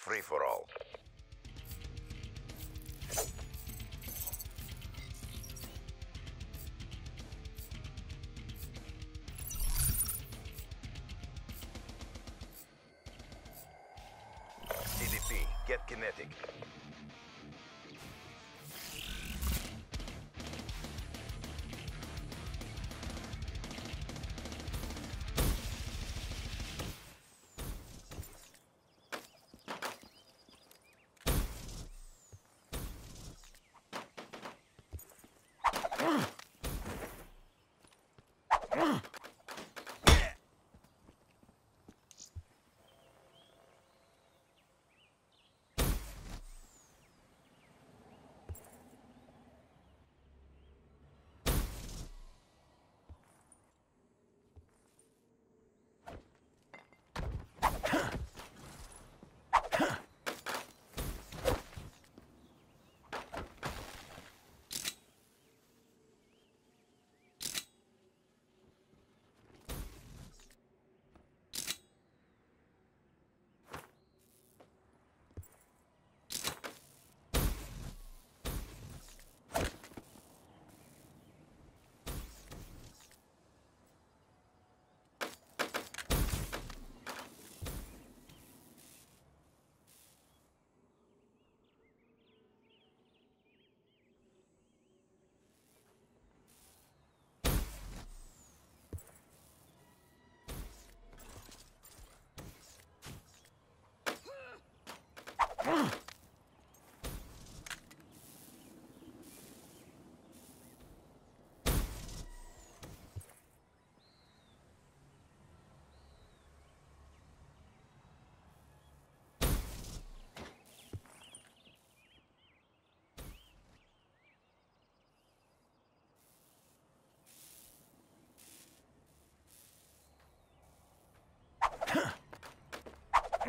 free for all. CDP, get kinetic.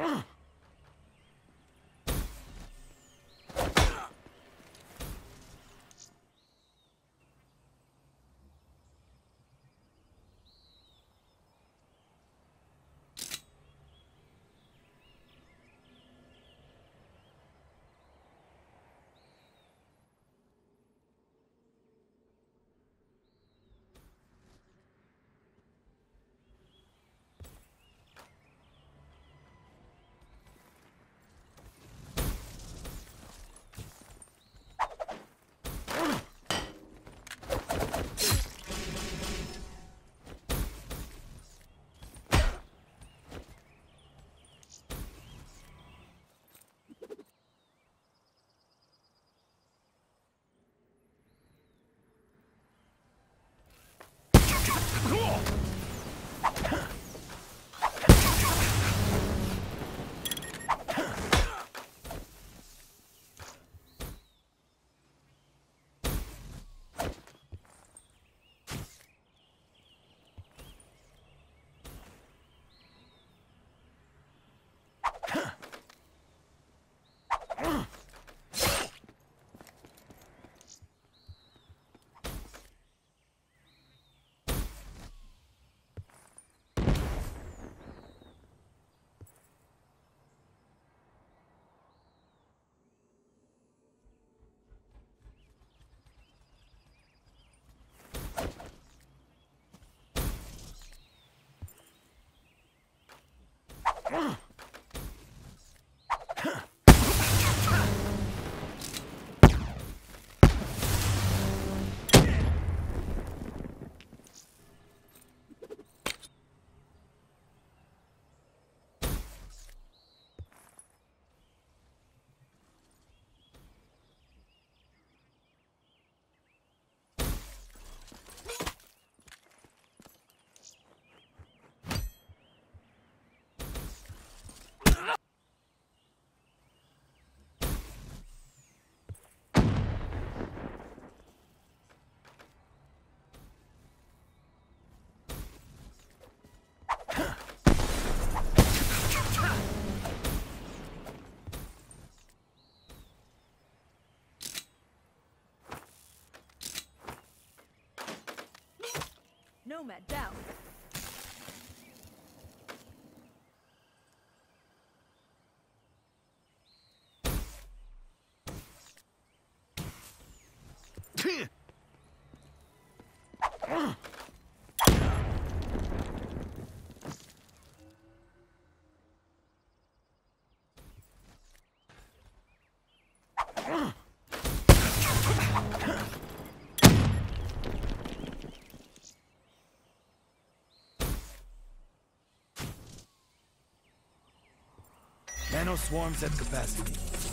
Ugh. Ah, Nomad down. Ugh! Swarms at capacity.